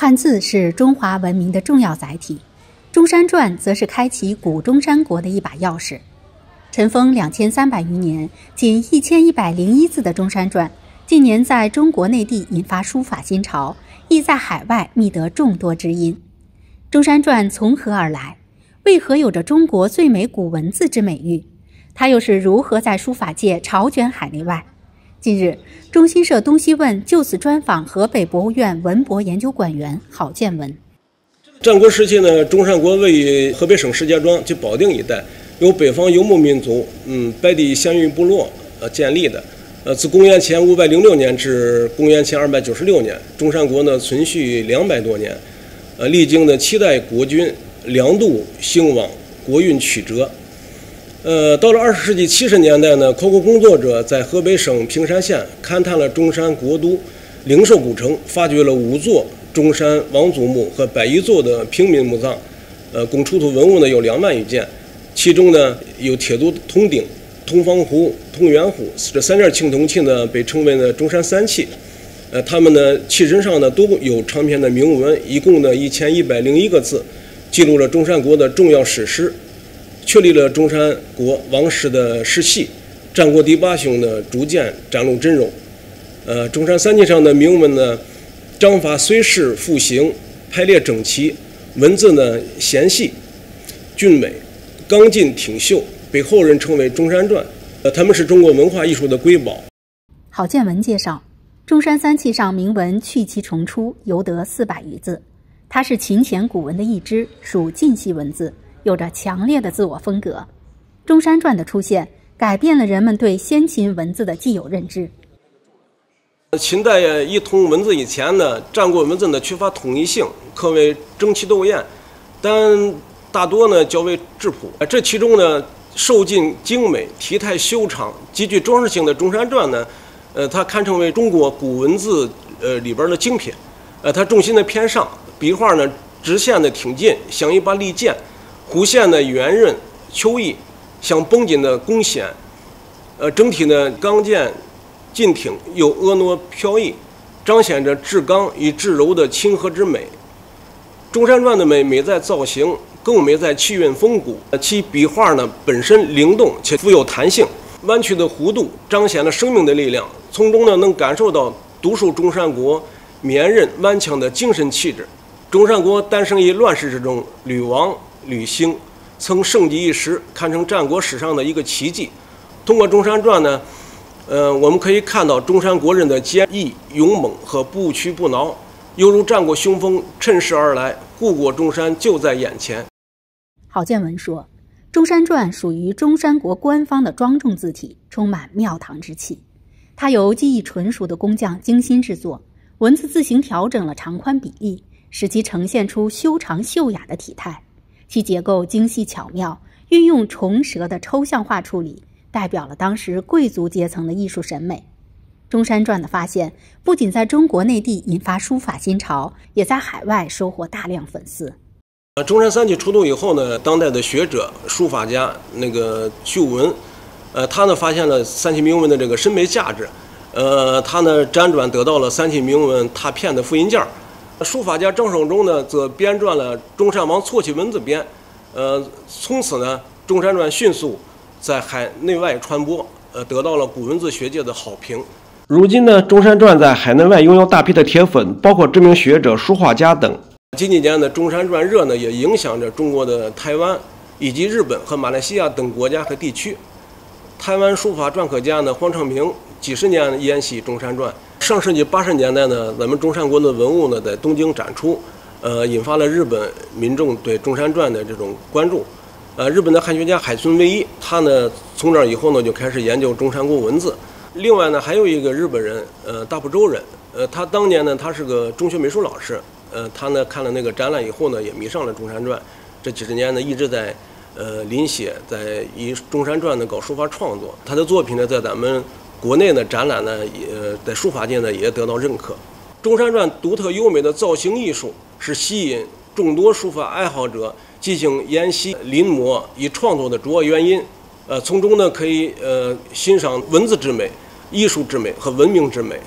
汉字是中华文明的重要载体，中山传则是开启古中山国的一把钥匙。尘封两千三百余年，仅一千一百零一字的中山传，近年在中国内地引发书法新潮，亦在海外觅得众多知音。中山传从何而来？为何有着中国最美古文字之美誉？它又是如何在书法界潮卷海内外？近日，中新社东西问就此专访河北博物院文博研究馆员郝建文。战国时期呢，中山国位于河北省石家庄及保定一带，由北方游牧民族嗯白地鲜于部落呃建立的。呃，自公元前五百零六年至公元前二百九十六年，中山国呢存续两百多年，呃，历经的七代国君两度兴亡，国运曲折。呃，到了二十世纪七十年代呢，考古工作者在河北省平山县勘探了中山国都灵寿古城，发掘了五座中山王祖墓和百余座的平民墓葬，呃，共出土文物呢有两万余件，其中呢有铁足铜鼎、铜方壶、铜圆壶这三件青铜器呢，被称为呢中山三器，呃，它们呢器身上呢都有长篇的铭文，一共呢一千一百零一个字，记录了中山国的重要史实。确立了中山国王室的世系，战国第八雄呢逐渐展露真容。呃，中山三器上的铭文呢，章法随式复形，排列整齐，文字呢纤细、俊美、刚劲挺秀，被后人称为中山传。呃，他们是中国文化艺术的瑰宝。郝建文介绍，中山三器上铭文去其重出，犹得四百余字，它是秦前古文的一支，属晋系文字。有着强烈的自我风格，中山传的出现改变了人们对先秦文字的既有认知。秦代一统文字以前呢，战国文字呢缺乏统一性，可谓争奇斗艳，但大多呢较为质朴。这其中呢，瘦劲精美、体态修长、极具装饰性的中山传呢，呃，它堪称为中国古文字呃里边的精品。呃，它重心呢偏上，笔画呢直线的挺进，像一把利剑。弧线的圆润秋意，像绷紧的弓弦，呃，整体呢刚健劲挺又婀娜飘逸，彰显着至刚与至柔的亲和之美。中山传的美美在造型，更美在气韵风骨。其笔画呢本身灵动且富有弹性，弯曲的弧度彰显了生命的力量，从中呢能感受到独属中山国绵韧顽强的精神气质。中山国诞生于乱世之中，吕王。吕兴曾盛极一时，堪称战国史上的一个奇迹。通过《中山传》呢，呃，我们可以看到中山国人的坚毅勇猛和不屈不挠，犹如战国雄风趁势而来，故国中山就在眼前。郝建文说：“《中山传》属于中山国官方的庄重字体，充满庙堂之气。它由技艺纯熟的工匠精心制作，文字自行调整了长宽比例，使其呈现出修长秀雅的体态。”其结构精细巧妙，运用虫蛇的抽象化处理，代表了当时贵族阶层的艺术审美。中山传的发现不仅在中国内地引发书法新潮，也在海外收获大量粉丝。呃，中山三器出土以后呢，当代的学者、书法家那个秀文，呃，他呢发现了三体铭文的这个审美价值，呃，他呢辗转得到了三体铭文拓片的复印件儿。书法家郑胜忠呢，则编撰了《中山王错起文字编》，呃，从此呢，《中山传》迅速在海内外传播，呃，得到了古文字学界的好评。如今呢，《中山传》在海内外拥有大批的铁粉，包括知名学者、书画家等。近几年的《中山传》热呢，也影响着中国的台湾以及日本和马来西亚等国家和地区。台湾书法篆刻家呢，黄成明几十年研习《中山传》。上世纪八十年代呢，咱们中山国的文物呢在东京展出，呃，引发了日本民众对中山传的这种关注。呃，日本的汉学家海村唯一，他呢从那以后呢就开始研究中山国文字。另外呢，还有一个日本人，呃，大浦周人，呃，他当年呢他是个中学美术老师，呃，他呢看了那个展览以后呢，也迷上了中山传。这几十年呢一直在呃临写，在以中山传呢搞书法创作。他的作品呢在咱们。国内呢展览呢，也在书法界呢也得到认可。中山传独特优美的造型艺术，是吸引众多书法爱好者进行研习临摹与创作的主要原因。呃，从中呢可以呃欣赏文字之美、艺术之美和文明之美。